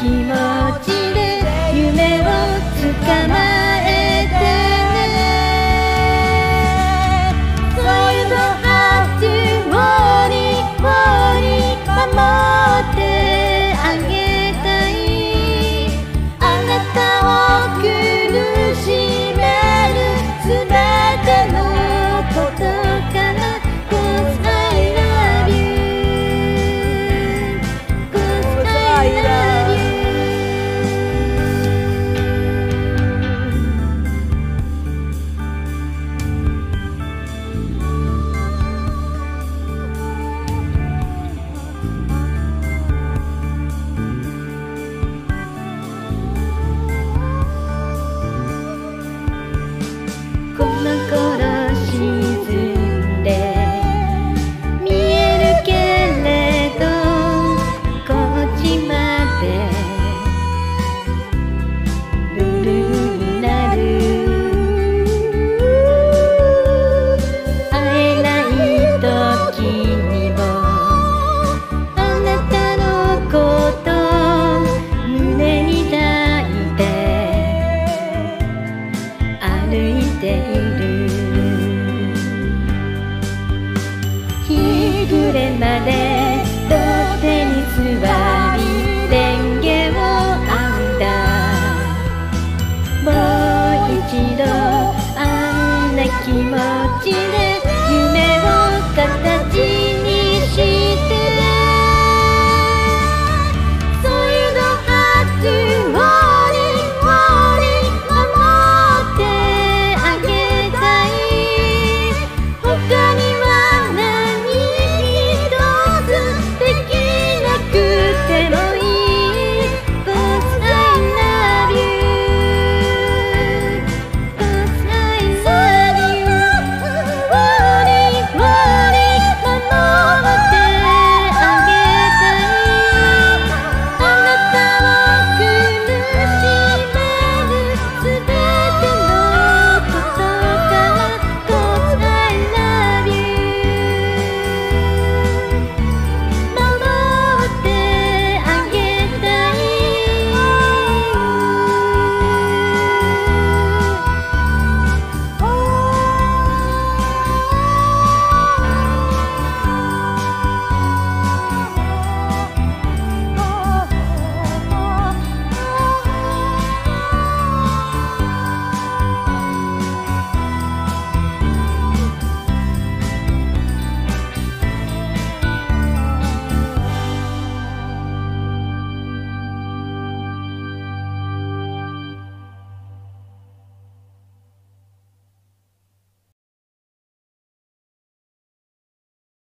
寂寞寂まで